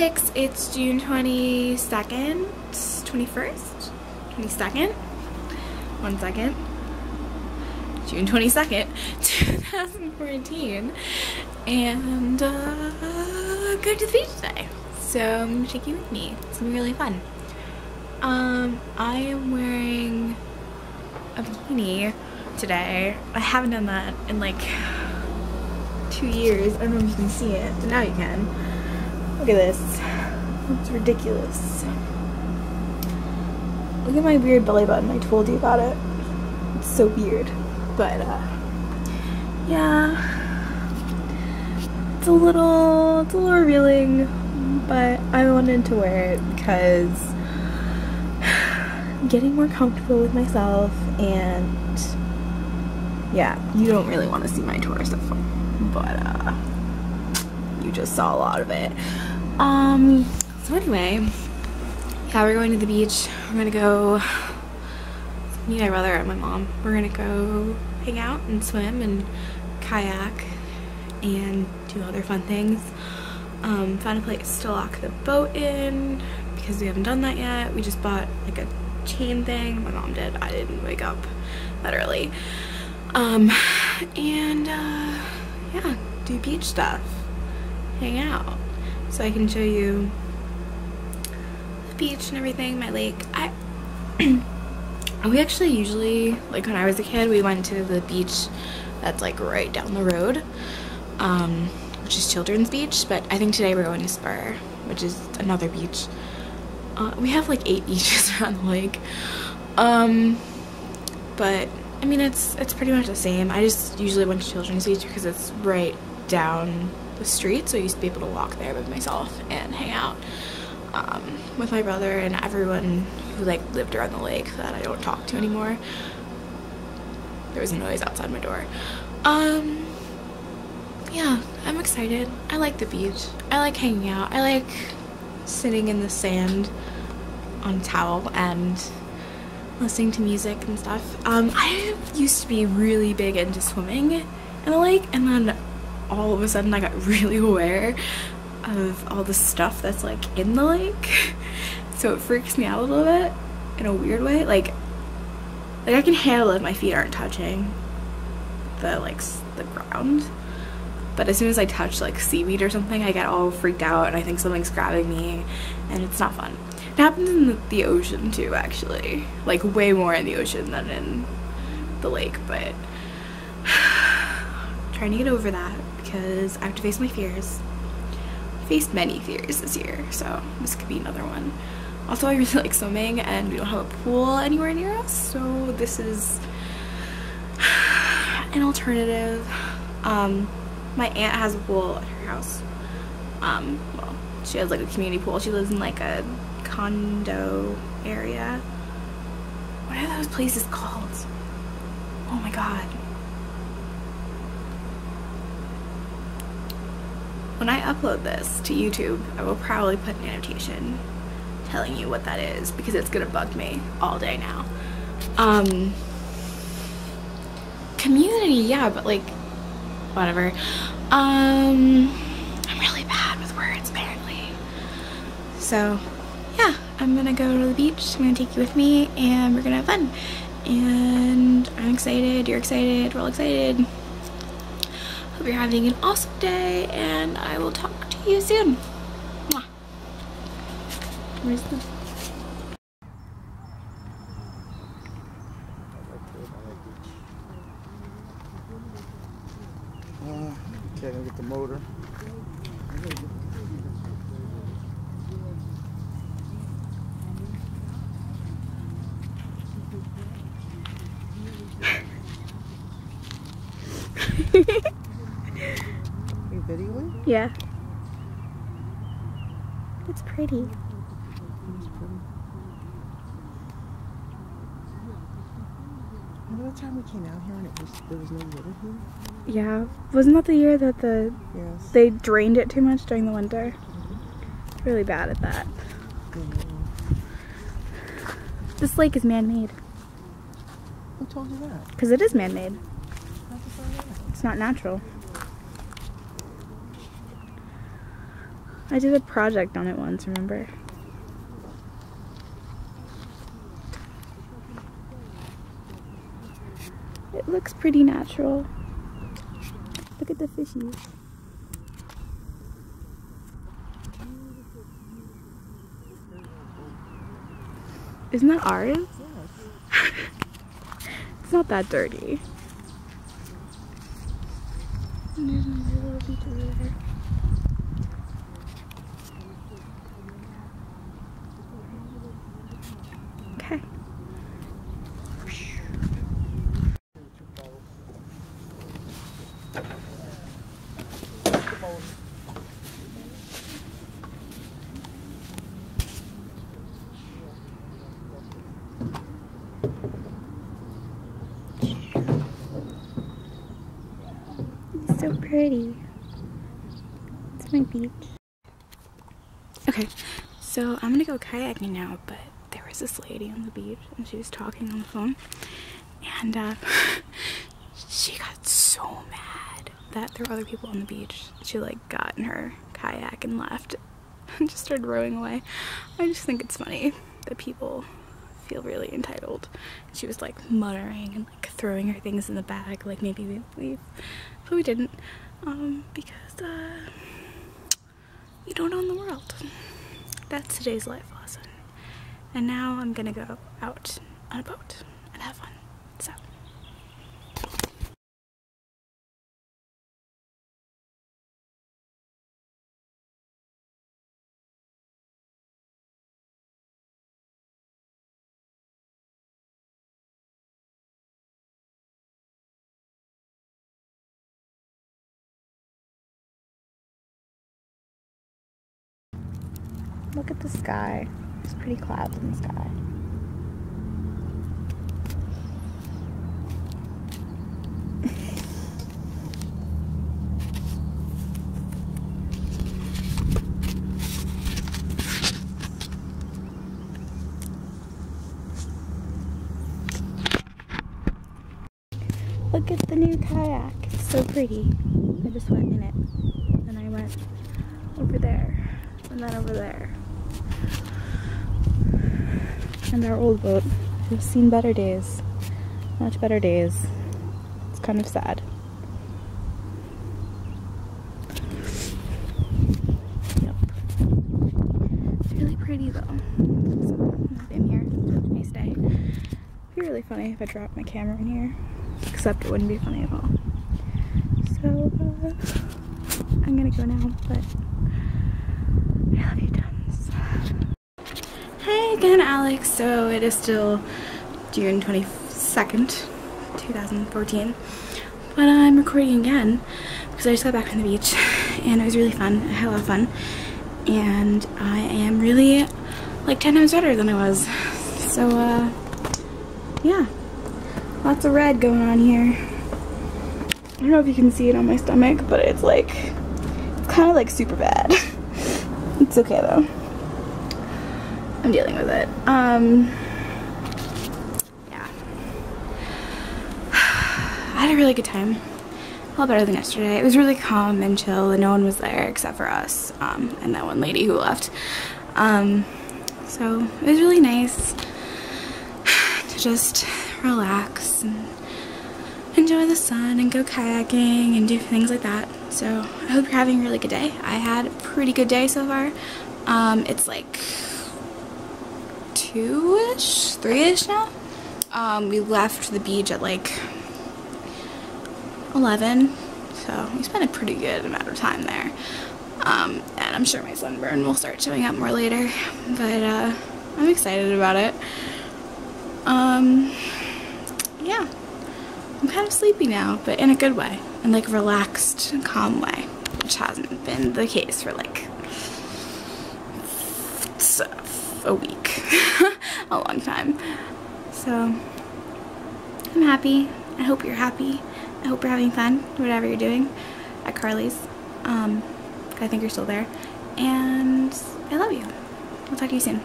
Lakes. It's June 22nd, 21st, 22nd. One second. June 22nd, 2014. And uh, go to the beach today. So I'm gonna take you with me. It's gonna be really fun. Um, I am wearing a bikini today. I haven't done that in like two years. I don't know if you can see it, but now you can. Look at this. It's ridiculous. Look at my weird belly button. I told you about it. It's so weird. But, uh, yeah. It's a little, it's a little revealing, but I wanted to wear it because I'm getting more comfortable with myself and yeah, you don't really want to see my torso, but uh, you just saw a lot of it. Um, so anyway, yeah, we're going to the beach. We're gonna go me, my brother, and my mom. We're gonna go hang out and swim and kayak and do other fun things. Um, found a place to lock the boat in because we haven't done that yet. We just bought like a chain thing. My mom did. I didn't wake up that early. Um, and uh, yeah, do beach stuff, hang out. So I can show you the beach and everything, my lake. I we actually usually like when I was a kid, we went to the beach that's like right down the road, um, which is Children's Beach. But I think today we're going to Spur, which is another beach. Uh, we have like eight beaches around the lake. Um, but I mean, it's it's pretty much the same. I just usually went to Children's Beach because it's right down the street, so I used to be able to walk there with myself and hang out um, with my brother and everyone who like lived around the lake that I don't talk to anymore. There was a noise outside my door. Um, yeah, I'm excited. I like the beach. I like hanging out. I like sitting in the sand on a towel and listening to music and stuff. Um, I used to be really big into swimming in the lake and then all of a sudden I got really aware of all the stuff that's like in the lake. so it freaks me out a little bit in a weird way. Like, like I can handle if my feet aren't touching the like the ground. But as soon as I touch like seaweed or something, I get all freaked out and I think something's grabbing me and it's not fun. It happens in the ocean too, actually. Like way more in the ocean than in the lake, but trying to get over that because I have to face my fears. Faced many fears this year, so this could be another one. Also, I really like swimming and we don't have a pool anywhere near us, so this is an alternative. Um, my aunt has a pool at her house. Um, well, she has like a community pool. She lives in like a condo area. What are those places called? Oh my god. When I upload this to YouTube, I will probably put an annotation telling you what that is because it's gonna bug me all day now. Um, community, yeah, but like, whatever. Um, I'm really bad with words apparently. So, yeah, I'm gonna go to the beach. I'm gonna take you with me and we're gonna have fun. And I'm excited, you're excited, we're all excited. Hope you're having an awesome day and I will talk to you soon. Mwah. Where's the Uh, okay, gonna get the motor. you videoing? Yeah. It's pretty. That's. Remember the time we came out here and it was there was no water here? Yeah. Wasn't that the year that the Yes. they drained it too much during the winter? Mm-hmm. Really bad at that. This lake is man-made. Who told you that? Because it is man-made. How'd you find that? It's not natural. I did a project on it once, remember? It looks pretty natural. Look at the fishies. Isn't that ours? it's not that dirty. And there's another little beach over there. Okay. It's so pretty. It's my beach. Okay, so I'm gonna go kayaking now, but was this lady on the beach and she was talking on the phone and uh, she got so mad that there were other people on the beach. She like got in her kayak and left and just started rowing away. I just think it's funny that people feel really entitled. She was like muttering and like throwing her things in the bag like maybe we'd leave. But we didn't um, because uh, you don't own the world. That's today's life lesson. And now I'm gonna go out on a boat and have fun. So. Look at the sky. Pretty clouds in the sky. Look at the new kayak. It's so pretty. I just went in it. And I went over there. And then over there. And our old boat. We've seen better days. Much better days. It's kind of sad. Yep. It's really pretty though. So, been here. Nice day. It'd be really funny if I dropped my camera in here. Except it wouldn't be funny at all. So, uh, I'm gonna go now, but I love you tons. Again, Alex. So it is still June 22nd, 2014. But I'm recording again because I just got back from the beach and it was really fun. I had a lot of fun. And I am really like 10 times better than I was. So, uh, yeah. Lots of red going on here. I don't know if you can see it on my stomach, but it's like, it's kind of like super bad. it's okay though. I'm dealing with it. Um, yeah. I had a really good time. A lot better than yesterday. It was really calm and chill and no one was there except for us um, and that one lady who left. Um, so it was really nice to just relax and enjoy the sun and go kayaking and do things like that. So I hope you're having a really good day. I had a pretty good day so far. Um, it's like two-ish, three-ish now. Um, we left the beach at like 11, so we spent a pretty good amount of time there. Um, and I'm sure my sunburn will start showing up more later, but uh, I'm excited about it. Um, yeah, I'm kind of sleepy now, but in a good way, in like relaxed, calm way, which hasn't been the case for like a week, a long time. So I'm happy. I hope you're happy. I hope you're having fun, whatever you're doing at Carly's. Um, I think you're still there. And I love you. I'll talk to you soon.